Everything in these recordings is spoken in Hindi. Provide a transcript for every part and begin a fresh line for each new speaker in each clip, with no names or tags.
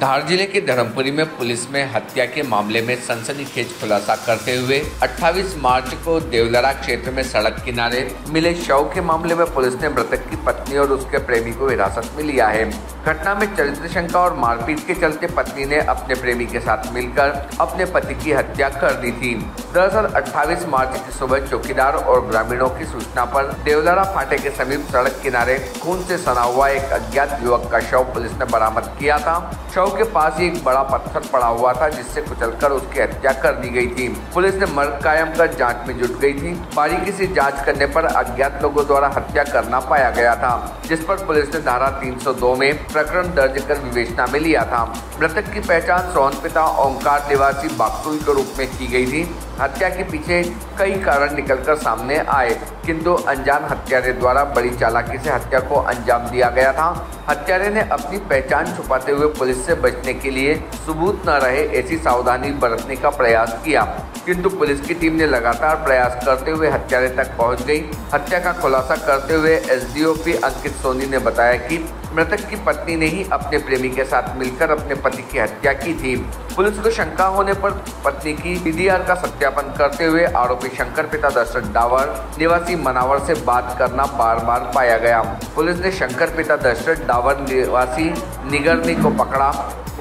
धार ज़िले के धर्मपुरी में पुलिस में हत्या के मामले में सनसनीखेज खुलासा करते हुए 28 मार्च को देवलरा क्षेत्र में सड़क किनारे मिले शव के मामले में पुलिस ने मृतक की पत्नी और उसके प्रेमी को हिरासत में लिया है। घटना में चरित्र शंका और मारपीट के चलते पत्नी ने अपने प्रेमी के साथ मिलकर अपने पति की हत्या कर दी थी। दरअसल 28 मार्च की सुबह चौकीदार और ग्रामीणों की सूचना पर देवलरा फाटे के समीप सड़क किनारे खून से सना हुआ एक अज्ञात युवक का शव पुलिस ने बरामद किया था। शव के पास ही एक बड़ा पत्थर पड़ा हुआ था, जिससे कुचलकर उसकी हत्या कर दी गई थी। पुलिस ने मर्ग कायम कर जाँच में जुट गई थी। बारीकी से जाँच करने पर अज्ञात लोगों द्वारा हत्या करना पाया गया था, जिस पर पुलिस ने धारा 302 में प्रकरण दर्ज कर विवेचना में लिया था। मृतक की पहचान सोहन पिता ओंकार निवासी बागतुल के रूप में की गई थी। हत्या के पीछे कई कारण निकलकर सामने आए। किंतु अनजान हत्यारे द्वारा बड़ी चालाकी से हत्या को अंजाम दिया गया था। हत्यारे ने अपनी पहचान छुपाते हुए पुलिस से बचने के लिए सबूत न रहे ऐसी सावधानी बरतने का प्रयास किया। किंतु पुलिस की टीम ने लगातार प्रयास करते हुए हत्यारे तक पहुँच गई। हत्या का खुलासा करते हुए एसडीओपी अंकित सोनी ने बताया कि मृतक की पत्नी ने ही अपने प्रेमी के साथ मिलकर अपने पति की हत्या की थी। पुलिस को शंका होने पर पत्नी की पीडीआर का सत्यापन करते हुए आरोपी शंकर पिता दशरथ डावर, निवासी मनावर से बात करना बार बार पाया गया। पुलिस ने शंकर पिता दशरथ डावर, निवासी निगरनी को पकड़ा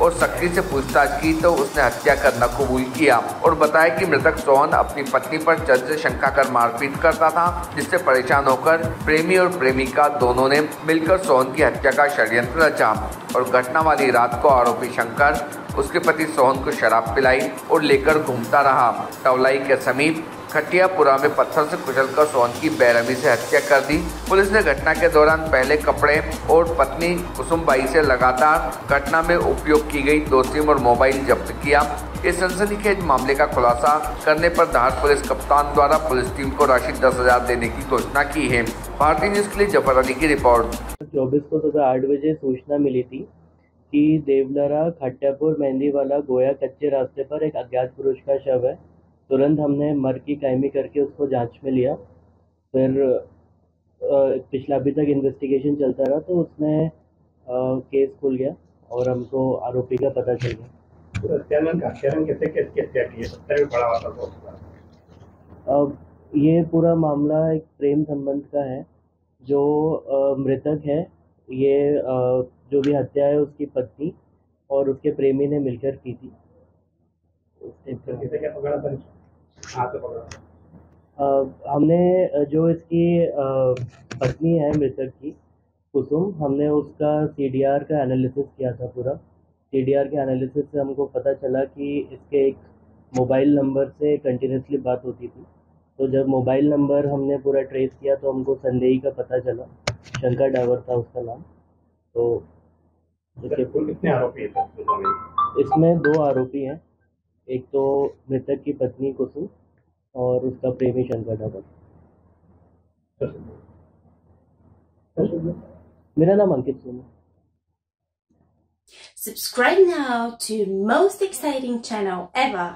और सख्ती से पूछताछ की तो उसने हत्या करना कबूल किया और बताया कि मृतक सोहन अपनी पत्नी पर जज से शंका कर मारपीट करता था, जिससे परेशान होकर प्रेमी और प्रेमिका दोनों ने मिलकर सोहन की हत्या का षड्यंत्र रचा और घटना वाली रात को आरोपी शंकर उसके पति सोहन को शराब पिलाई और लेकर घूमता रहा। टवलाई के समीप खटियापुरा में पत्थर से कुचलकर सोहन की बैरमी से हत्या कर दी। पुलिस ने घटना के दौरान पहले कपड़े और पत्नी कुसुमबाई से लगातार घटना में उपयोग की गई दो सिम और मोबाइल जब्त किया। इस सनसनीखेज मामले का खुलासा करने पर धार पुलिस कप्तान द्वारा पुलिस टीम को राशि दस हज़ार देने की घोषणा की है। भारतीय न्यूज़ के लिए ज़फ़र अली की रिपोर्ट।
चौबीस को सुबह आठ बजे सूचना मिली थी। कि देवलरा खट्टापुर मेहंदी वाला गोया कच्चे रास्ते पर एक अज्ञात पुरुष का शव है। तुरंत हमने मर की कायमी करके उसको जाँच में लिया। फिर पिछला अभी तक इन्वेस्टिगेशन चलता रहा तो उसमें केस खुल गया और हमको आरोपी का पता चल
गया।
अब ये पूरा मामला एक प्रेम संबंध का है। जो मृतक है ये जो भी हत्या है उसकी पत्नी और उसके प्रेमी ने मिलकर की थी। हमने जो इसकी पत्नी है मृतक की कुसुम हमने उसका सीडीआर का एनालिसिस किया था पूरा। सीडीआर के एनालिसिस से हमको पता चला कि इसके एक मोबाइल नंबर से कंटिन्यूसली बात होती थी। तो जब मोबाइल नंबर हमने पूरा ट्रेस किया तो हमको संदेही का पता चला। शंकर डावर था उसका नाम। तो
कितने आरोपी
इसमें दो आरोपी हैं। एक तो मृतक की पत्नी कुसुम और उसका प्रेमी शंकर ठाकुर। मेरा नाम Ankit Singh
Subscribe now to most exciting channel ever.